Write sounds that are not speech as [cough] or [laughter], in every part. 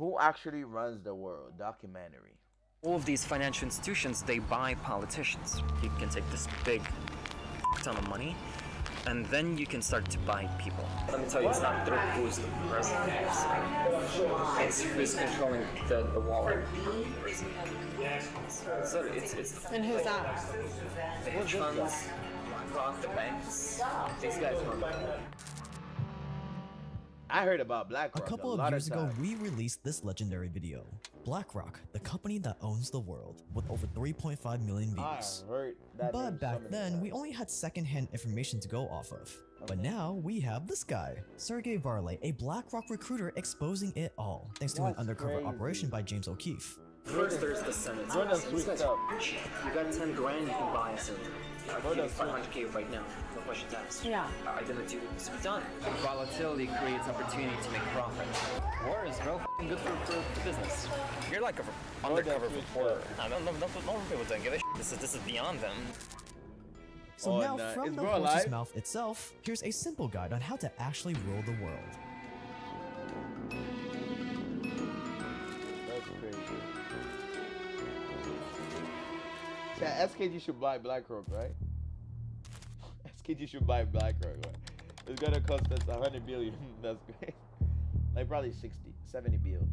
Who actually runs the world? Documentary. All of these financial institutions, they buy politicians. You can take this big ton of money, and then you can start to buy people. Let me tell you, it's not the who's the president. It's who's controlling the, the wallet. So it's, it's And who's that? the hedge funds, BlackRock, the banks. These guys run the world. I heard about BlackRock A couple lot of years ago, we released this legendary video. BlackRock, the company that owns the world, with over 3.5 million views. heard that. name But back so then, times. we only had secondhand information to go off of. But now, we have this guy, Sergey Varlay, a BlackRock recruiter exposing it all, thanks to an undercover crazy. operation by James O'Keefe. First, there's the Senate. Jordan These switched guys up. You got 10 grand, you can buy a senator. I'll Jordan give you 500k right now. No questions asked. Yeah. Uh, Identity is to be done. Volatility creates opportunity to make profit. War is bro f***ing good for, for the business. You're like a undercover reporter. up. I don't know. That's what normal people don't give a shit. This is this is beyond them. So Oh, now, no. Uh, from Is the bro horse's alive? mouth itself, here's a simple guide on how to actually rule the world. Yeah, SKG should buy BlackRock, right? [laughs] SKG should buy BlackRock. Right? It's gonna cost us a hundred billion. [laughs] That's great. Like probably 60, 70 billion.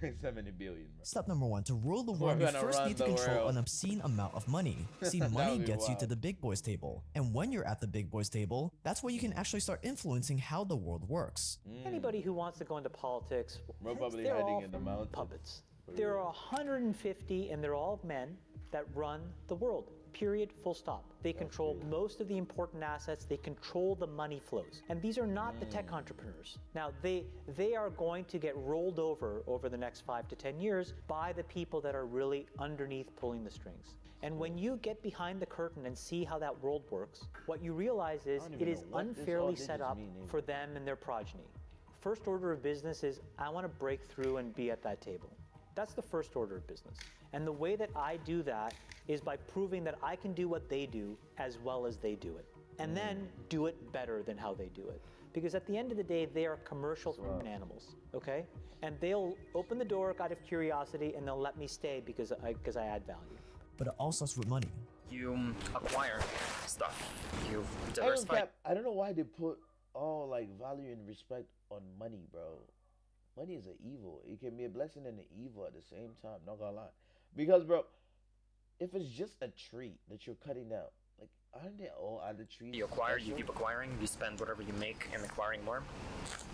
[laughs] 70 billion, bro. Step number one, to rule the world, you first need to control world. an obscene amount of money. See, money would be gets you to the big boys table. And when you're at the big boys table, that's where you can actually start influencing how the world works. Mm. Anybody who wants to go into politics, We're probably they're hiding all in the mountains. puppets. There are 150, and they're all men that run the world. Period. Full stop. They control most of the important assets. They control the money flows, and these are not the tech mm. entrepreneurs. Now they they are going to get rolled over over the next five to ten years by the people that are really underneath pulling the strings. And when you get behind the curtain and see how that world works, what you realize is it is know what this all unfairly set up eh? for them and their progeny. First order of business is I want to break through and be at that table. That's the first order of business. And the way that I do that is by proving that I can do what they do as well as they do it. And then mm. do it better than how they do it. Because at the end of the day, they are commercial f***ing animals, okay? And they'll open the door out of curiosity and they'll let me stay because I, because I add value. But it all starts with money. You acquire stuff. You I don't, diversify. I don't know why they put all like value and respect on money, bro. Money is an evil. It can be a blessing and an evil at the same time. Not gonna lie, because bro, if it's just a tree that you're cutting down, like aren't they all other trees? You acquire, you keep acquiring, you spend whatever you make in acquiring more.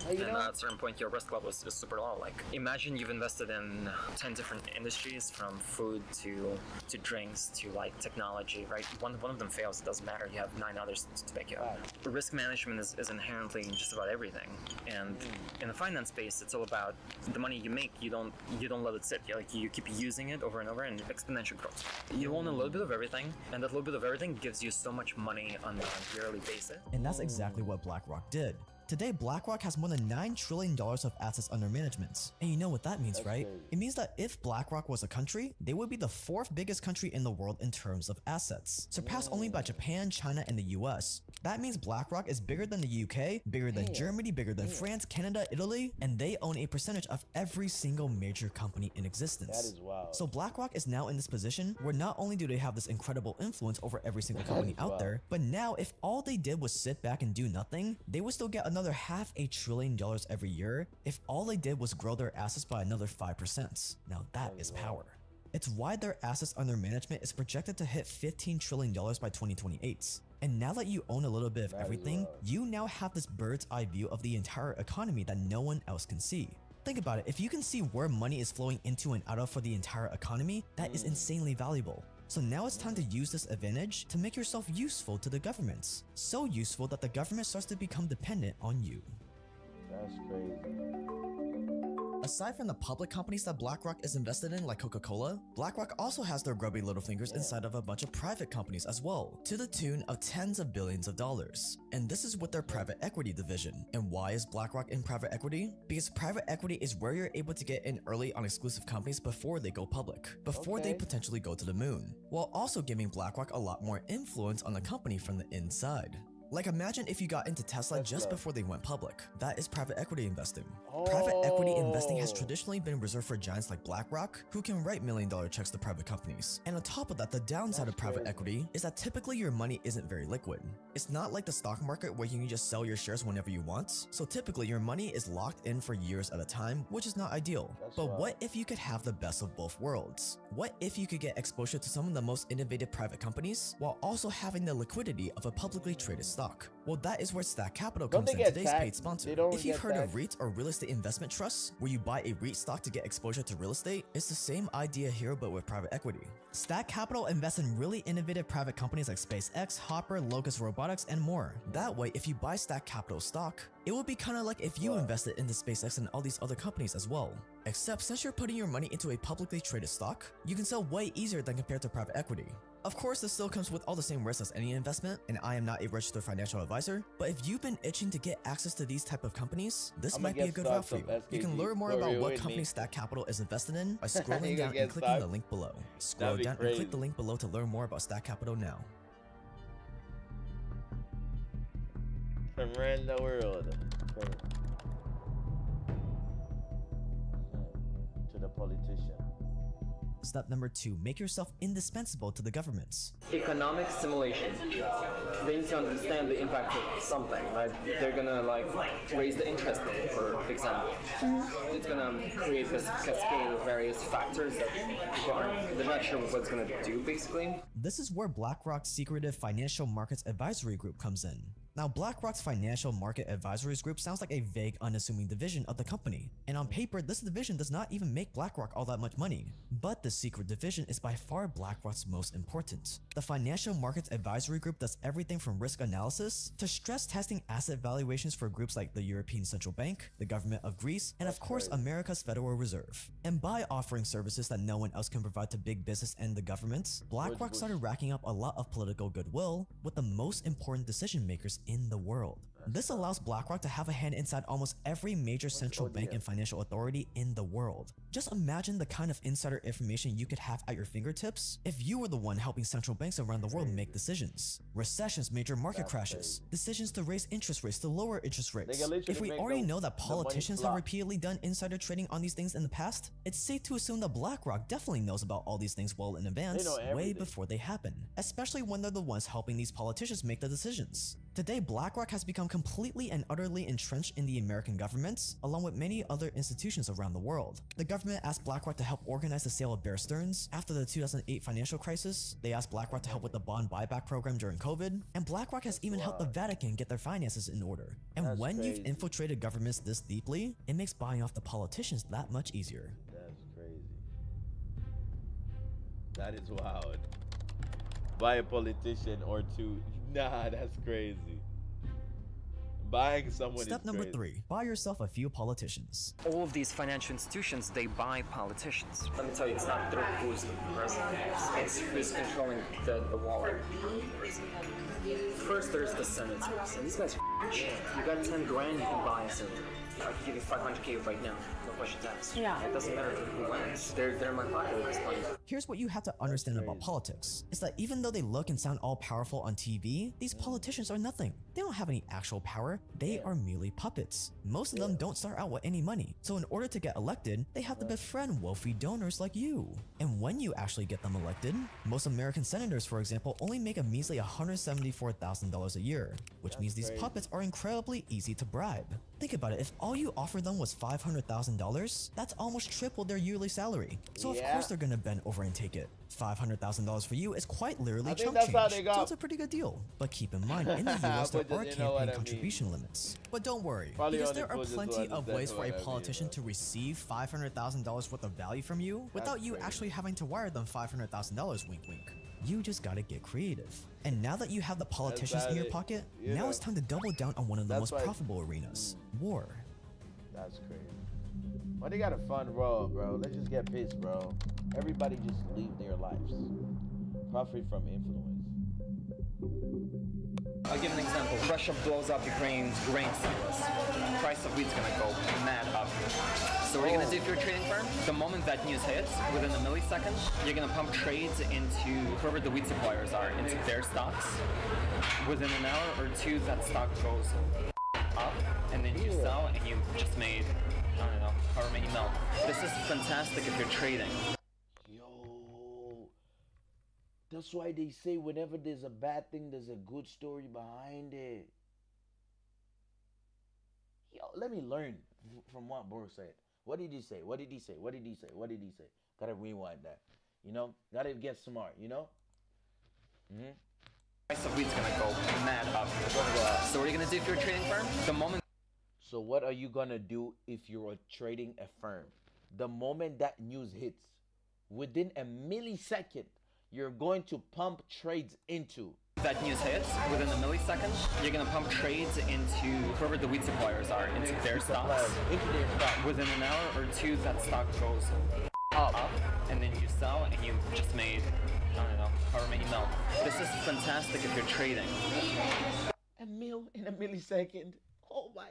And know? at a certain point, your risk level is, is super low. Like, imagine you've invested in 10 different industries from food to to drinks to like technology, right? One, one of them fails, it doesn't matter. You have nine others to back you up. Risk management is, is inherently just about everything. And hmm. in the finance space, it's all about the money you make, you don't you don't let it sit. You, like, you keep using it over and over and exponential growth. You own a little bit of everything, and that little bit of everything gives you so much money on a yearly basis. And that's exactly what BlackRock did. Today, BlackRock has more than $9 trillion of assets under management. And you know what that means, That's right? crazy. It means that if BlackRock was a country, they would be the fourth biggest country in the world in terms of assets, surpassed only by Japan, China, and the US. That means BlackRock is bigger than the UK, bigger than Germany, bigger than France, Canada, Italy, and they own a percentage of every single major company in existence. That is wild. So BlackRock is now in this position where not only do they have this incredible influence over every single company out wild. there, but now if all they did was sit back and do nothing, they would still get another half a trillion dollars every year if all they did was grow their assets by another 5%. Now that is power. It's why their assets under management is projected to hit $15 trillion by 2028. And now that you own a little bit of everything, you now have this bird's eye view of the entire economy that no one else can see. Think about it, if you can see where money is flowing into and out of for the entire economy, that is insanely valuable. So now it's time to use this advantage to make yourself useful to the governments. So useful that the government starts to become dependent on you. That's crazy. Aside from the public companies that BlackRock is invested in, like Coca Cola, BlackRock also has their grubby little fingers inside of a bunch of private companies as well, to the tune of tens of billions of dollars. And this is with their private equity division. And why is BlackRock in private equity? Because private equity is where you're able to get in early on exclusive companies before they go public, before they potentially go to the moon, while also giving BlackRock a lot more influence on the company from the inside. Like imagine if you got into Tesla Tesla. just before they went public. That is private equity investing. Private equity investing has Oh. traditionally been reserved for giants like BlackRock, who can write million dollar checks to private companies. And on top of that, the downside That's of private crazy. equity is that typically your money isn't very liquid. It's not like the stock market where you can just sell your shares whenever you want. So typically your money is locked in for years at a time, which is not ideal. That's but right. what if you could have the best of both worlds? What if you could get exposure to some of the most innovative private companies while also having the liquidity of a publicly traded stock? Well, that is where Stack Capital comes in, today's paid sponsor. If you've heard of taxed? REITs or real estate investment trusts, where you buy a REIT stock to get exposure to real estate, it's the same idea here but with private equity. Stack Capital invests in really innovative private companies like SpaceX, Hopper, Locus Robotics, and more. That way, if you buy Stack Capital stock, it would be kind of like if you Wow. invested into SpaceX and all these other companies as well. Except since you're putting your money into a publicly traded stock, you can sell way easier than compared to private equity. Of course, this still comes with all the same risks as any investment, and I am not a registered financial advisor, but if you've been itching to get access to these type of companies, this I'ma might be a good route for you. You can learn more about what company Stack Capital is invested in by [laughs] scrolling down and clicking the link below. Scroll be down and click the link below to learn more about Stack Capital now. From around the world. Crazy. To the politician. Step number two, make yourself indispensable to the governments. economic simulation. They need to understand the impact of something, right? They're gonna like raise the interest rate, for example. Mm-hmm. It's gonna create this cascade of various factors that people aren't, they're not sure what it's gonna do, basically. This is where BlackRock's secretive financial markets advisory group comes in. Now, BlackRock's financial market advisories group sounds like a vague, unassuming division of the company, and on paper, this division does not even make BlackRock all that much money. But the secret division is by far BlackRock's most important. The financial markets advisory group does everything from risk analysis to stress testing asset valuations for groups like the European Central Bank, the government of Greece, and of course, America's Federal Reserve. And by offering services that no one else can provide to big business and the government, BlackRock started racking up a lot of political goodwill with the most important decision makers in the world. This allows BlackRock to have a hand inside almost every major central bank and financial authority in the world. Just imagine the kind of insider information you could have at your fingertips if you were the one helping central banks around the world make decisions. Recessions, major market crashes, decisions to raise interest rates, to lower interest rates. If we already know that politicians have repeatedly done insider trading on these things in the past, it's safe to assume that BlackRock definitely knows about all these things well in advance, way before they happen, especially when they're the ones helping these politicians make the decisions. Today, BlackRock has become completely and utterly entrenched in the American government, along with many other institutions around the world. The government asked BlackRock to help organize the sale of Bear Stearns after the 2008 financial crisis. They asked BlackRock to help with the bond buyback program during COVID, and BlackRock has even helped the Vatican get their finances in order. And That's when you've infiltrated governments this deeply, it makes buying off the politicians that much easier. That's crazy. That is wild. Buy a politician or two. Nah, [laughs] that's crazy. Buying someone Step is number crazy. three, buy yourself a few politicians. All of these financial institutions, they buy politicians. Let me tell you, it's not through who's the president, it's who's controlling the, the wallet. First, there's the senators, and these guys are You got 10 grand, you can buy a senator. I can give you 500k right now, no questions asked. Yeah. It doesn't matter who wins. They're, they're my pocket at this point. Here's what you have to understand about politics is that even though they look and sound all powerful on TV, these politicians are nothing. They don't have any actual power, they are merely puppets. Most of them don't start out with any money, so in order to get elected, they have to befriend wealthy donors like you. And when you actually get them elected, most American senators, for example, only make a measly $174,000 a year, which means these crazy. puppets are incredibly easy to bribe. Think about it, if all you offered them was $500,000, that's almost triple their yearly salary. So of course they're gonna bend over and take it. $500,000 for you is quite literally I think chump that's change, so it's a pretty good deal. But keep in mind, in the [laughs] US there are campaign I mean. contribution limits. But don't worry, Probably because there are plenty of ways for a I mean, politician to receive $500,000 worth of value from you without you crazy. actually having to wire them $500,000 wink wink. You just gotta get creative. And now that you have the politicians in your pocket, now it's time to double down on one of the That's most profitable arenas, war. That's crazy. But they got a fun world, bro. Let's just get pissed, bro. Everybody just leave their lives. Profit from influence. I'll give an example. Russia blows up Ukraine's grain silos. Price of wheat's gonna go mad up. So what are you gonna do if you're a trading firm? The moment that news hits, within a millisecond, you're gonna pump trades into whoever the wheat suppliers are, into their stocks. Within an hour or two, that stock goes up, and then you sell, and you just made, I don't know, however many mil. This is fantastic if you're trading. Yo, that's why they say whenever there's a bad thing, there's a good story behind it. Yo, let me learn from what Bro said. What did he say? What did he say? What did he say? What did he say? Gotta rewind that. You know, gotta get smart. You know. Mm-hmm. Price of wheat's gonna go mad up. So what are you gonna do if you're a trading firm? The moment So what are you gonna do if you're trading a firm? The moment that news hits, within a millisecond, you're going to pump trades into. that news hits, within a millisecond, you're gonna pump trades into whoever the wheat suppliers are, into their stocks. into their stock. Within an hour or two, that stock goes Up. up, and then you sell, and you just made, Don't know, however many mil. This is fantastic if you're trading. A mil in a millisecond. Oh my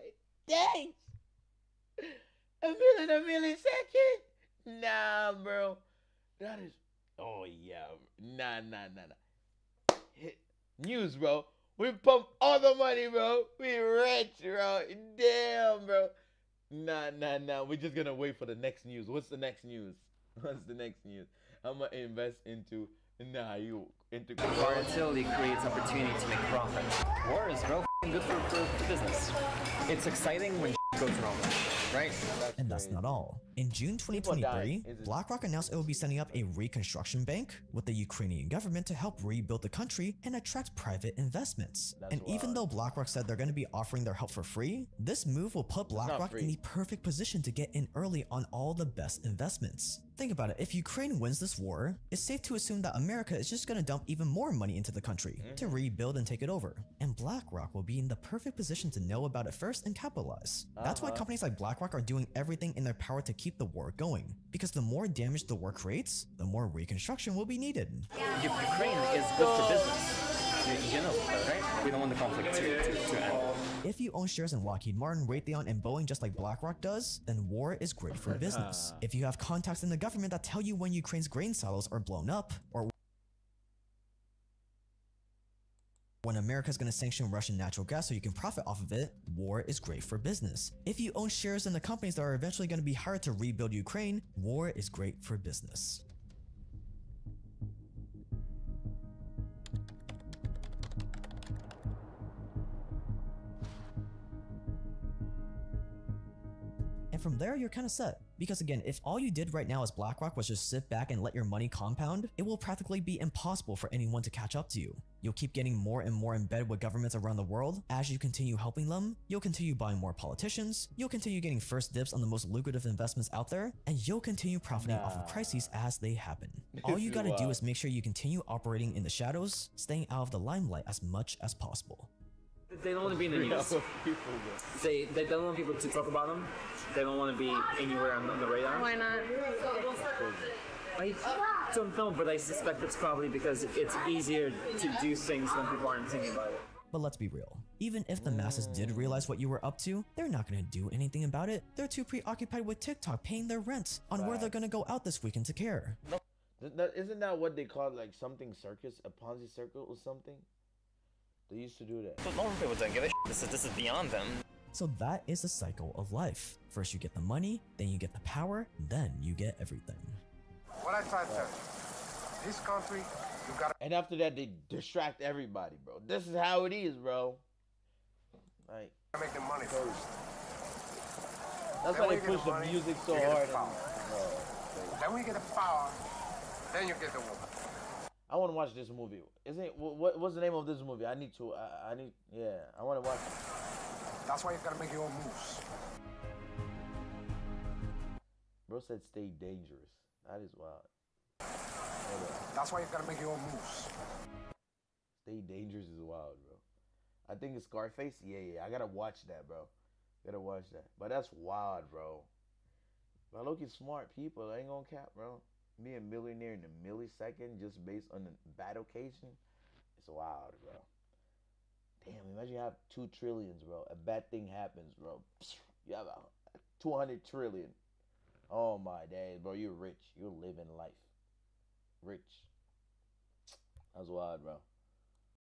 days! A mil in a millisecond? Nah, bro. That is. Oh yeah. Nah, nah, nah, nah. Hit news, bro. We pump all the money, bro. We rich, bro. Damn, bro. Nah, nah, nah. We're just gonna wait for the next news. What's the next news? [laughs] What's the next news? I'm gonna invest into. Nah, you into. Volatility creates opportunity to make profit. War is real f***ing good for, for, for business. It's exciting when goes wrong, right? And that's not all. In June 2023, dying. Is it- BlackRock announced it will be setting up a reconstruction bank with the Ukrainian government to help rebuild the country and attract private investments. That's and even though BlackRock said they're going to be offering their help for free, this move will put BlackRock in free. the perfect position to get in early on all the best investments. Think about it, if Ukraine wins this war, it's safe to assume that America is just going to dump even more money into the country to Mm-hmm. rebuild and take it over. And BlackRock will be in the perfect position to know about it first and capitalize. That's why Uh-huh. companies like BlackRock are doing everything in their power to keep the war going. Because the more damage the war creates, the more reconstruction will be needed. U- Ukraine is good for business. You, you know right? We don't want the conflict to, to, to end. If you own shares in Lockheed Martin, Raytheon, and Boeing just like BlackRock does, then war is great for business. [laughs] If you have contacts in the government that tell you when Ukraine's grain silos are blown up, or when America's gonna sanction Russian natural gas so you can profit off of it, war is great for business. If you own shares in the companies that are eventually gonna be hired to rebuild Ukraine, war is great for business. From there, you're kind of set. Because again, if all you did right now as BlackRock was just sit back and let your money compound, it will practically be impossible for anyone to catch up to you. You'll keep getting more and more embedded with governments around the world. As you continue helping them, you'll continue buying more politicians, you'll continue getting first dibs on the most lucrative investments out there, and you'll continue profiting off of crises as they happen. [laughs] All you gotta do is make sure you continue operating in the shadows, staying out of the limelight as much as possible. They don't want to be in the news. [laughs] They, they don't want people to talk about them. They don't want to be anywhere on, on the radar. Why not? I don't know, but I suspect it's probably because it's easier to do things when people aren't thinking about it. But let's be real. Even if the masses did realize what you were up to, they're not gonna do anything about it. They're too preoccupied with TikTok paying their rent on where they're gonna go out this weekend to care. Th- that- Isn't that what they call like something circus, a Ponzi circle or something? They used to do that. But normal people don't give a shit. This is, this is beyond them. So that is the cycle of life. First you get the money, then you get the power, then you get everything. What I try to tell you, this country, you gotta And after that, they distract everybody, bro. This is how it is, bro. Like make the money first. that's Then why they get the push the money, music so we get the hard. And, power. Then we get the power, then you get the woman. I want to watch this movie. Isn't it, what, what- what's the name of this movie? I need to. I, I need. Yeah, I want to watch it. That's why you gotta make your own moves. Bro said stay dangerous. That is wild. That's why you gotta make your own moves. Stay dangerous is wild, bro. I think it's Scarface. Yeah, yeah. I gotta watch that, bro. Gotta watch that. But that's wild, bro. But look at smart people. I ain't gonna cap, bro. Be a millionaire in a millisecond just based on the bad occasion. It's wild, bro. Damn, imagine you have two trillions, bro. A bad thing happens, bro. You have a two hundred trillion. Oh my days, bro. You're rich. You're living life. Rich. That's wild, bro.